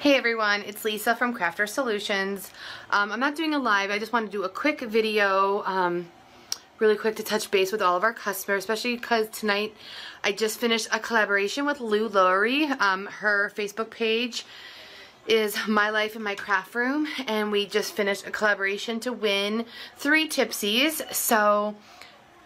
Hey everyone, it's Lisa from Crafters Solutions. Um, I'm not doing a live, I just want to do a quick video, um, really quick to touch base with all of our customers, especially because tonight I just finished a collaboration with Lou Laurie. Um, her Facebook page is My Life in My Craft Room, and we just finished a collaboration to win three Tipsies. So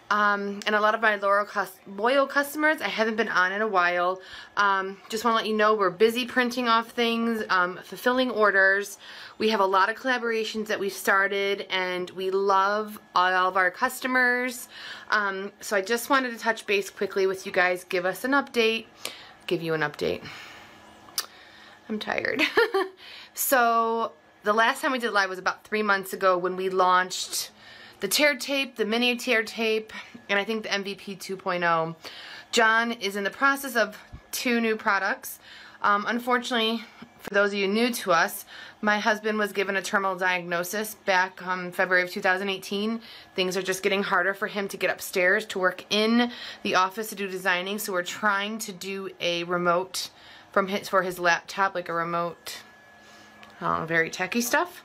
um, and a lot of my loyal, loyal customers I haven't been on in a while. Um, just want to let you know we're busy printing off things, um, fulfilling orders. We have a lot of collaborations that we've started and we love all of our customers. Um, so I just wanted to touch base quickly with you guys, give us an update, give you an update. I'm tired. so the last time we did live was about three months ago when we launched the tear tape, the mini tear tape, and I think the MVP 2.0. John is in the process of two new products. Um, unfortunately, for those of you new to us, my husband was given a terminal diagnosis back um, February of 2018. Things are just getting harder for him to get upstairs to work in the office to do designing, so we're trying to do a remote from his, for his laptop, like a remote, uh, very techy stuff.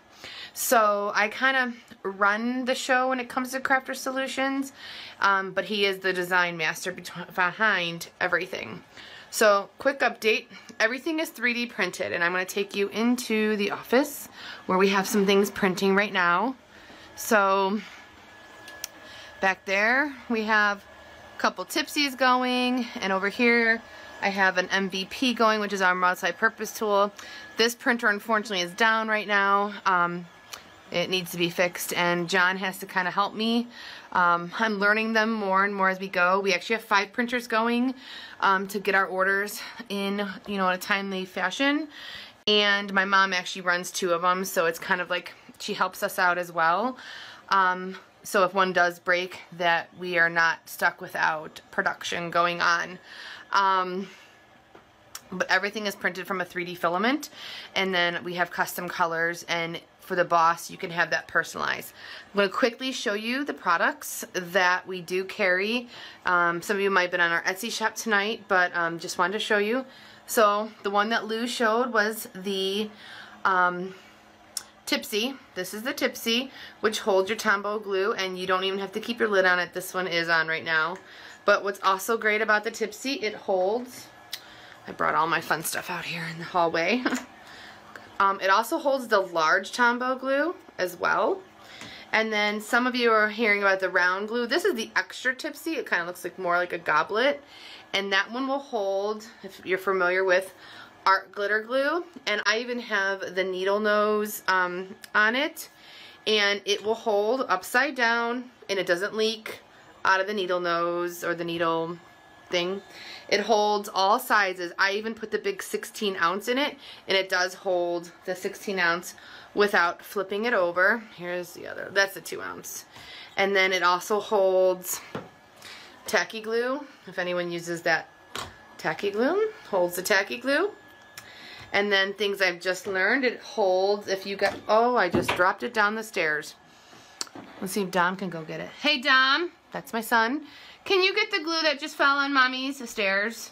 So I kind of run the show when it comes to Crafters Solutions, um, but he is the design master behind everything. So, quick update. Everything is 3D printed, and I'm going to take you into the office where we have some things printing right now. So, back there we have a couple tipsies going, and over here I have an MVP going, which is our multi-purpose tool. This printer, unfortunately, is down right now. Um, it needs to be fixed and John has to kind of help me. Um, I'm learning them more and more as we go. We actually have five printers going um, to get our orders in, you know, in a timely fashion. And my mom actually runs two of them, so it's kind of like she helps us out as well. Um, so if one does break, that we are not stuck without production going on. But everything is printed from a 3D filament and then we have custom colors and for the boss you can have that personalized. I'm going to quickly show you the products that we do carry. Um, some of you might have been on our Etsy shop tonight but um, just wanted to show you. So the one that Lou showed was the um, Tipsy. This is the Tipsy which holds your Tombow glue and you don't even have to keep your lid on it. This one is on right now. But what's also great about the Tipsy, it holds I brought all my fun stuff out here in the hallway. um, it also holds the large Tombow glue as well. And then some of you are hearing about the round glue. This is the extra tipsy. It kind of looks like more like a goblet. And that one will hold, if you're familiar with art glitter glue. And I even have the needle nose um, on it. And it will hold upside down and it doesn't leak out of the needle nose or the needle thing. It holds all sizes. I even put the big 16 ounce in it and it does hold the 16 ounce without flipping it over. Here's the other, that's the 2 ounce. And then it also holds tacky glue, if anyone uses that tacky glue, holds the tacky glue. And then things I've just learned, it holds if you got, oh, I just dropped it down the stairs. Let's see if Dom can go get it. Hey, Dom, that's my son. Can you get the glue that just fell on mommy's stairs?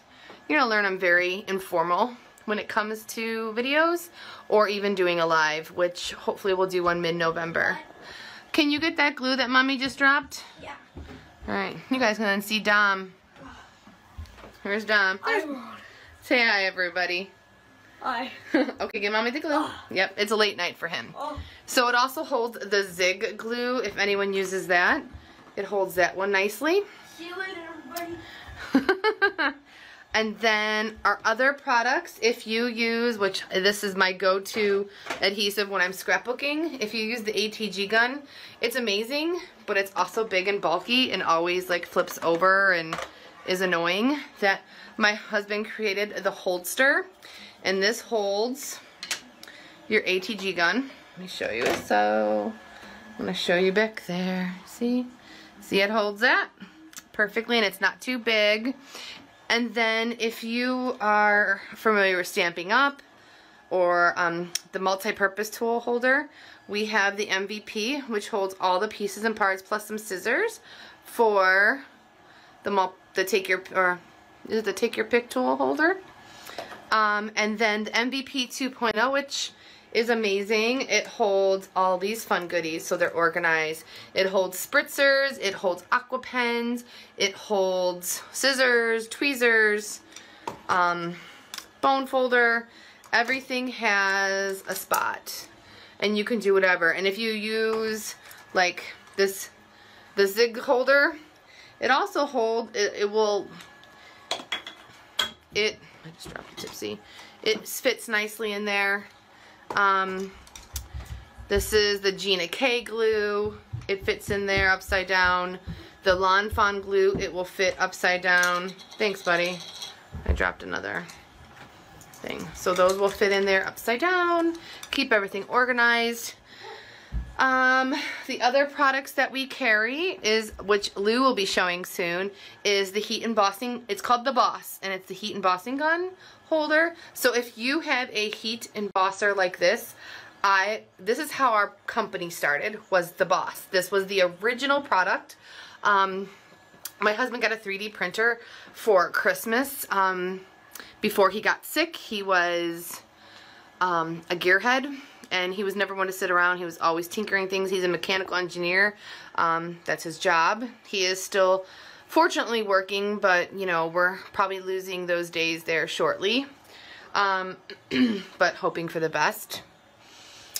You're gonna learn I'm very informal when it comes to videos or even doing a live, which hopefully we'll do one mid-November. Can you get that glue that mommy just dropped? Yeah. Alright, you guys can then see Dom. Here's Dom. Say hi, everybody. Hi. okay, give mommy the glue. Oh. Yep, it's a late night for him. Oh. So it also holds the Zig glue if anyone uses that. It holds that one nicely. See you later, everybody. and then our other products, if you use, which this is my go-to adhesive when I'm scrapbooking, if you use the ATG gun, it's amazing, but it's also big and bulky and always like flips over and is annoying. That my husband created the holster, and this holds your ATG gun. Let me show you. So I'm going to show you back there. See? See it holds that? Perfectly and it's not too big. And then if you are familiar with Stampin' Up! or um, the multi-purpose tool holder, we have the MVP, which holds all the pieces and parts plus some scissors for the, the take your or is the take your pick tool holder? Um, and then the MVP 2.0, which is amazing. It holds all these fun goodies, so they're organized. It holds spritzers, it holds aqua pens, it holds scissors, tweezers, um, bone folder. Everything has a spot, and you can do whatever. And if you use like this, the zig holder, it also hold. It, it will. It. I just dropped a tipsy. It fits nicely in there. Um, this is the Gina K glue. It fits in there upside down. The Lawn Fawn glue, it will fit upside down. Thanks, buddy. I dropped another thing. So those will fit in there upside down. Keep everything organized. Um, the other products that we carry is, which Lou will be showing soon, is the heat embossing. It's called the Boss, and it's the heat embossing gun holder. So if you have a heat embosser like this, I this is how our company started, was the Boss. This was the original product. Um, my husband got a 3D printer for Christmas. Um, before he got sick, he was um, a gearhead and he was never one to sit around. He was always tinkering things. He's a mechanical engineer. Um, that's his job. He is still fortunately working, but you know, we're probably losing those days there shortly. Um, but hoping for the best.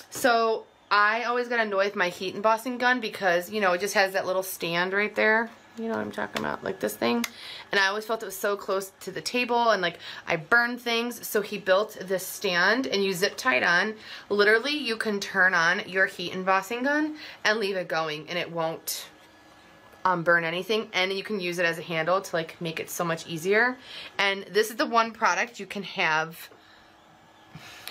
So I always got annoyed with my heat embossing gun because, you know, it just has that little stand right there. You know what I'm talking about, like this thing. And I always felt it was so close to the table and like I burned things. So he built this stand and you zip tie it on. Literally, you can turn on your heat embossing gun and leave it going and it won't um, burn anything. And you can use it as a handle to like make it so much easier. And this is the one product you can have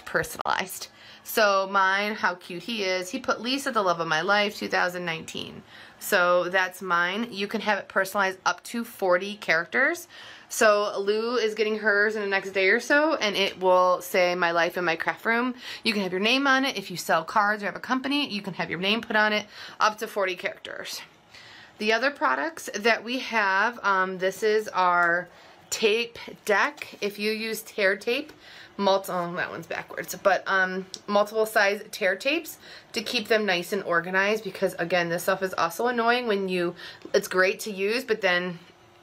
personalized. So mine, how cute he is. He put Lisa, the love of my life, 2019. So that's mine. You can have it personalized up to 40 characters. So Lou is getting hers in the next day or so, and it will say My Life in My Craft Room. You can have your name on it. If you sell cards or have a company, you can have your name put on it, up to 40 characters. The other products that we have, um, this is our tape deck. If you use tear tape, multiple, oh, that one's backwards, but um, multiple size tear tapes to keep them nice and organized because again, this stuff is also annoying when you, it's great to use, but then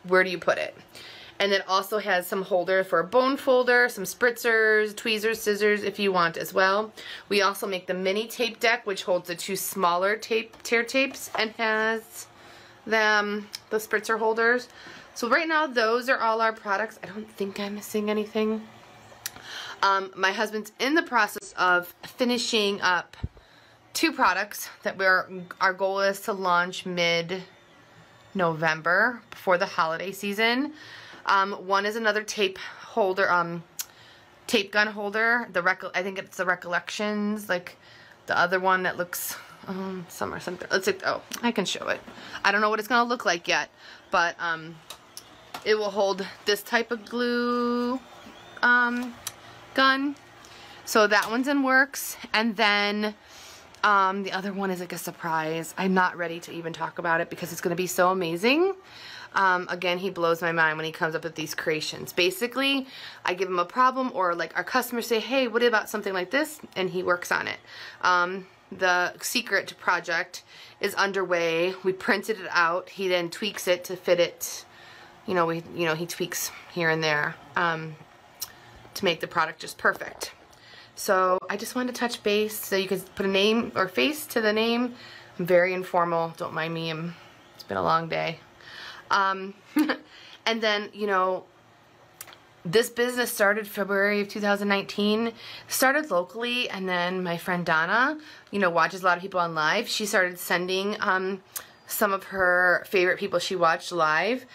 where do you put it? And it also has some holder for a bone folder, some spritzers, tweezers, scissors if you want as well. We also make the mini tape deck which holds the two smaller tape tear tapes and has them, the spritzer holders. So right now those are all our products. I don't think I'm missing anything. Um, my husband's in the process of finishing up two products that we're, our goal is to launch mid-November before the holiday season. Um, one is another tape holder, um, tape gun holder. The rec I think it's the Recollections, like the other one that looks um, some or something. Let's see. Oh, I can show it. I don't know what it's gonna look like yet, but um, it will hold this type of glue um, gun. So that one's in works. And then um, the other one is like a surprise. I'm not ready to even talk about it because it's going to be so amazing. Um, again, he blows my mind when he comes up with these creations. Basically, I give him a problem or like our customers say, hey, what about something like this? And he works on it. Um, the secret project is underway. We printed it out. He then tweaks it to fit it. You know, we, you know, he tweaks here and there. Um, to make the product just perfect. So I just wanted to touch base so you could put a name or face to the name. I'm very informal, don't mind me, it's been a long day. Um, and then, you know, this business started February of 2019, started locally, and then my friend Donna, you know, watches a lot of people on live. She started sending um, some of her favorite people she watched live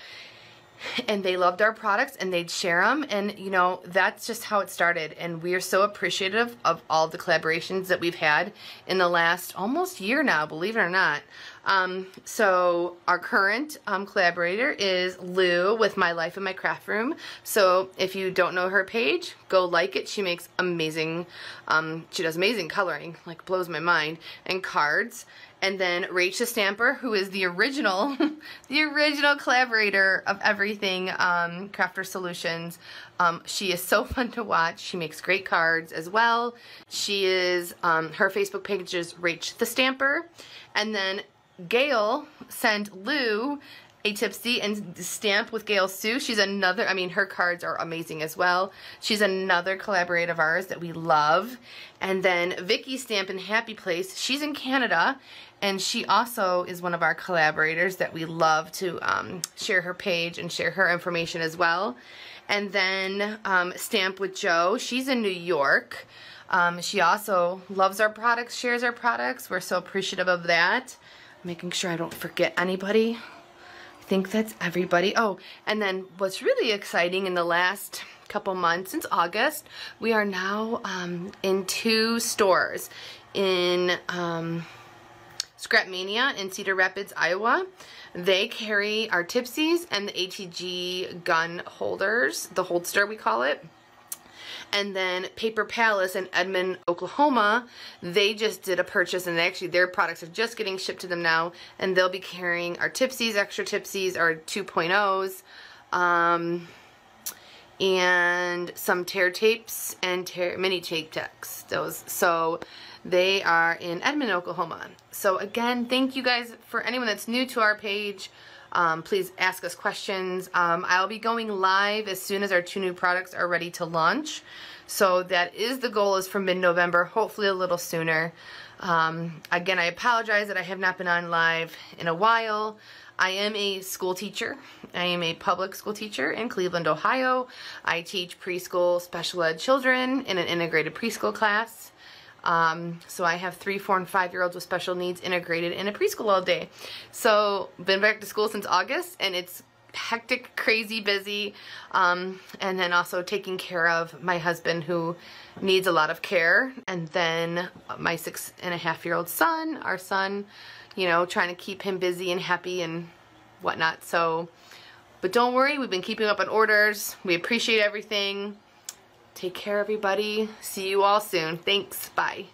and they loved our products and they'd share them and you know that's just how it started. And we are so appreciative of all the collaborations that we've had in the last almost year now believe it or not. Um, so our current um, collaborator is Lou with My Life in My Craft Room. So if you don't know her page go like it. She makes amazing um, she does amazing coloring like blows my mind. And cards And then Rach the Stamper, who is the original, the original collaborator of everything um, Crafters Solutions. Um, she is so fun to watch. She makes great cards as well. She is, um, her Facebook page is Rach the Stamper. And then Gail sent Lou a tipsy and stamp with Gail Sue. She's another, I mean, her cards are amazing as well. She's another collaborator of ours that we love. And then Vicky Stamp in Happy Place. She's in Canada and she also is one of our collaborators that we love to um, share her page and share her information as well. And then um, Stamp with Joe. She's in New York. Um, she also loves our products, shares our products. We're so appreciative of that. Making sure I don't forget anybody I think that's everybody. Oh, and then what's really exciting in the last couple months, since August, we are now um, in two stores in um, Scrapmania in Cedar Rapids, Iowa. They carry our Tipsies and the ATG gun holders, the holster we call it. And then Paper Palace in Edmond, Oklahoma, they just did a purchase and actually their products are just getting shipped to them now and they'll be carrying our Tipsies, Extra Tipsies, our 2.0s, um, and some tear tapes and tear, mini tape decks. Those, so they are in Edmond, Oklahoma. So again, thank you guys for anyone that's new to our page. Um, please ask us questions. Um, I'll be going live as soon as our two new products are ready to launch. So that is the goal is for mid-November, hopefully a little sooner. Um, again, I apologize that I have not been on live in a while. I am a school teacher. I am a public school teacher in Cleveland, Ohio. I teach preschool special ed children in an integrated preschool class. Um, so I have three, four, and five-year-olds with special needs integrated in a preschool all day. So been back to school since August, and it's hectic, crazy busy, um, and then also taking care of my husband who needs a lot of care, and then my six and a half year old son, our son, you know, trying to keep him busy and happy and whatnot. So, but don't worry, we've been keeping up on orders. We appreciate everything. Take care, everybody. See you all soon. Thanks. Bye.